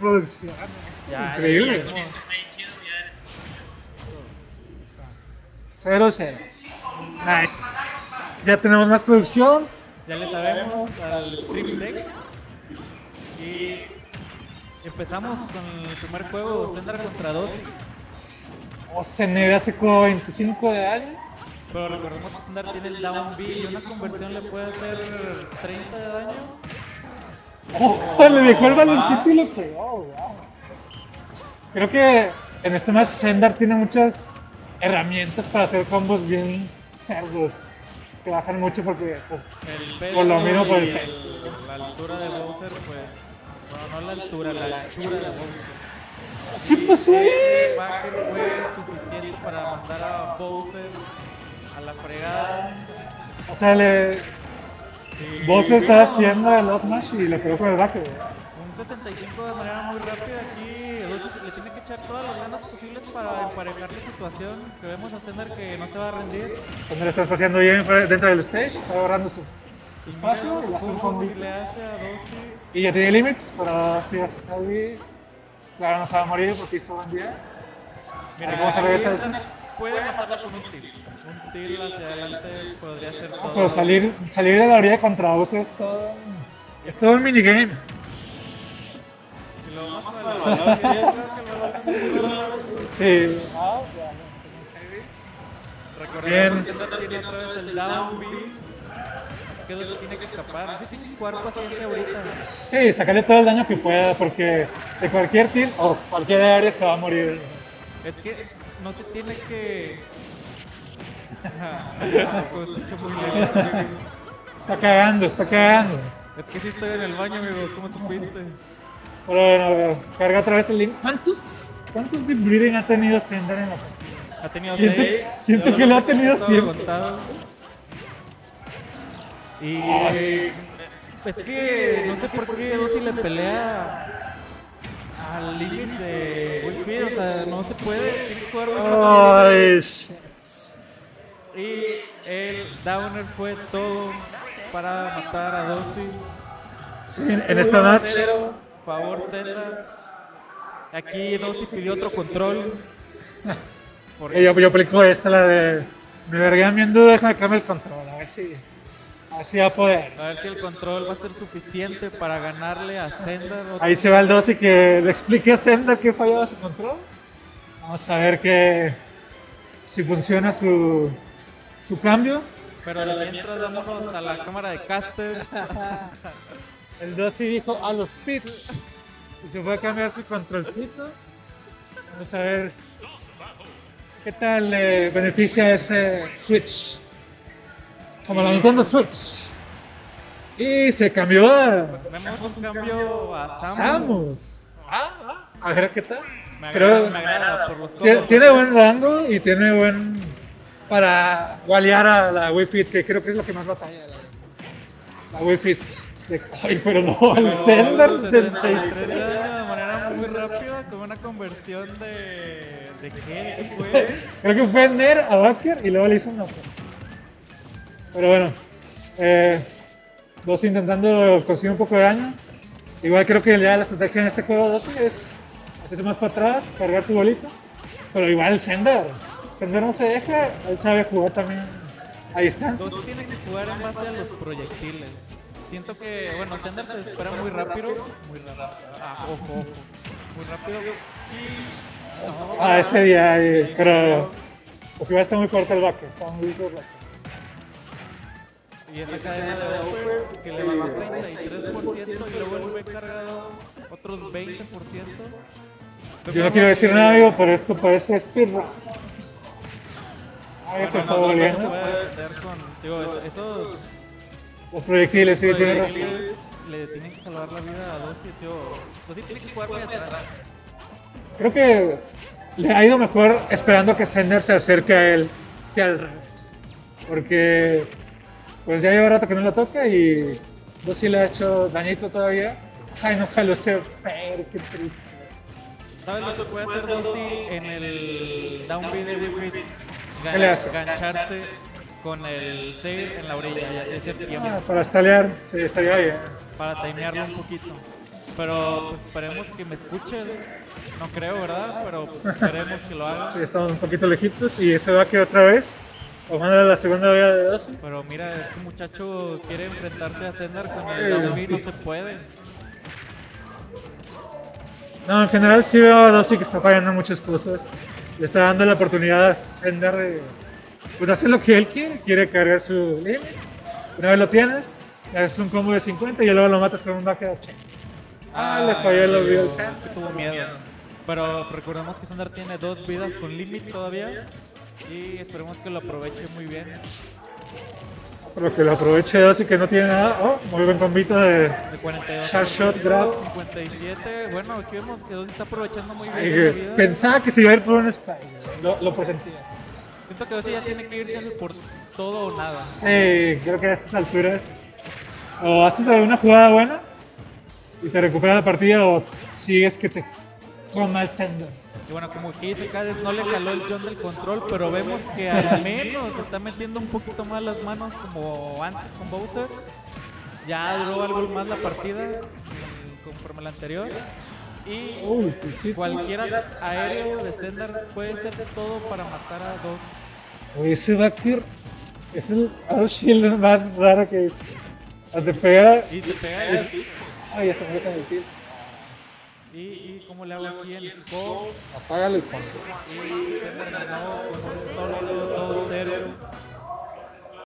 producción. Ya, Increíble. ya, ya. Cero, cero. Nice. Ya tenemos más producción. Ya le sabemos al Stream Deck. Y empezamos con el primer juego, Zendar contra 12. O se me hace como 25 de años. Pero recordemos que Zendar tiene el Down B y una conversión le puede hacer 30 de daño. Oh, le dejó el baloncito y lo pegó. wow. Creo que en este match Sendar tiene muchas herramientas para hacer combos bien cerdos. Que bajan mucho porque pues, El Por lo mismo por el peso. la altura de Bowser, pues. No, no la altura, la altura de Bowser. ¿Qué pasó ahí? Fue suficiente para mandar a Bowser a la fregada. O sea, le... Y Bowser está haciendo el off smash y le pegó con el back. Un 65 de manera muy rápida aquí. Dulce le tiene que echar todas las ganas posibles para emparejar la situación. Que vemos a Sender que no se va a rendir. Sendar está espaciando bien dentro del stage, está agarrando su, su espacio y hace un Dulce. Y ya tiene límites para así hace salir. Claro, no se va a morir porque hizo buen día. Mira, ¿Cómo se regresa? Sender puede matarla con un tilt. Un tilt hacia adelante podría ser todo. Pero salir, salir de la orilla contra Bowser es todo, es todo un minigame. Y lo más bueno. Sí. Recordemos que Sender tiene otra vez el down que tiene que escapar. No sé si tiene que jugar paciencia ahorita. Sí, sacarle todo el daño que pueda porque de cualquier team o cualquier área se va a morir. Es que no se tiene que. Está cagando, está cagando. es que sí estoy en el baño, amigo. ¿Cómo te fuiste? Pero bueno, carga otra vez el link. ¿Cuántos, cuántos deep breathing ha tenido Sender en la Ha tenido Siento- seis. siento que lo ha tenido siempre. contado. Y sí. es que no sé por qué Dosi le pelea al límite de Wifi, o sea, no se puede, tiene que jugar muy rápido. Ay, shit. Y el Downer fue todo para matar a Dosi. Sí, en, esta match. Favor Z. Aquí Dosi pidió otro control. Yo, yo aplico esta, la de. Me verguean bien duro, déjame cambiar el control. A ver si. Así va a poder. A ver si el control va a ser suficiente para ganarle a Sender. Ahí se va el 2 y que le explique a Sender que fallaba su control. Vamos a ver que. Si funciona su. Su cambio. Pero de mientras vámonos a la cámara de caster. El 2 sí dijo a los pits. Y se fue a cambiar su controlcito. Vamos a ver. ¿Qué tal le beneficia ese Switch? Como la Nintendo Switch. Y se cambió a Vemos un cambio a Samus. Samus. Ah, ah, a ver qué tal. Me agrada, Creo- me agrada por los Tiene, tiene buen rango y tiene buen. para gualear a la Wii Fit, que creo que es lo que más batalla. La, la Wii Fit. De- Ay, pero no, el Sender 63. 63 de manera muy rápida con una conversión de. ¿De qué? ¿De qué fue? Creo que fue Ner a Baker y luego le hizo una. Pero bueno, eh, dos intentando conseguir un poco de daño. Igual creo que ya la estrategia en este juego 12 es hacerse más para atrás, cargar su bolita. Pero igual el Sender. Sender no se deja, él sabe jugar también a distancia. Dos tiene que jugar en base a los proyectiles. Siento que, bueno, Sender se dispara muy rápido. Muy rápido. Ah, ojo, ojo. Muy rápido. Y. no, Ah, ese día, eh, pero pues igual está muy fuerte el back, está muy fuerte. Y esa cadena de Doppler que le bajó 33% y luego el V cargado otros 20%. Yo no quiero decir nada, amigo, pero esto parece speedrun. Ah, eso está doliendo. esos Los proyectiles, sí, tiene razón. le tienen que salvar la vida a Dossi, tío. Dossi tiene que jugar muy atrás. Creo que le ha ido mejor esperando que Sender se acerque a él que al revés. Porque pues ya lleva rato que no la toca y Dossi le ha hecho dañito todavía. Ay, no, ojalá sea fair, qué triste. ¿Sabes lo que puede hacer Dossi en el down B de Wii Fit? ¿Qué le hace? Gancharse con el save en la orilla y así hacer tiempo Ah, para stalear, sí, estaría bien. para timearlo un poquito. Pero pues, esperemos que me escuche. No creo, ¿verdad? Pero pues, esperemos que lo haga. Sí, estamos un poquito lejitos y ese va a quedar otra vez. Tomando la segunda vida de 12. Pero mira, este muchacho quiere enfrentarse a Zendar con el B, no se puede. No, en general sí veo a Dossi que está fallando muchas cosas. Le está dando la oportunidad a Sender de pues, hacer lo que él quiere. Quiere cargar su limit. Una vez lo tienes, haces un combo de 50 y luego lo matas con un back de 80. Ah, le falló el obvio al que tuvo miedo. Pero recordemos que Zendar tiene dos vidas con limit todavía. Y esperemos que lo aproveche muy bien. Por lo que lo aproveche Dossi que no tiene nada. Oh, muy buen combito de De 42. Sharp shot, grab. 57. Bueno, aquí vemos que Dossi está aprovechando muy bien Ay. Pensaba que se iba a ir por un spike. Lo, lo presentía. Siento que Dossi ya tiene que irse por todo o nada. Sí, creo que a estas alturas o haces una jugada buena y te recuperas la partida o sigues que te coma el sender. Y bueno, como que dice Cades, no le jaló el John del control, pero vemos que al menos está metiendo un poquito más las manos como antes con Bowser. Ya duró algo más la partida mm, conforme la anterior. Y Uy, sí. cualquier aéreo de Zendar puede ser todo para matar a dos. Uy, ese backer es el shield más raro que visto. Te pega. Y te pega así. Ay, ya se me con el. Y, y cómo le hago aquí en Scope. Apágalo y ponlo. Y Zendar ganó con un solo 2-0.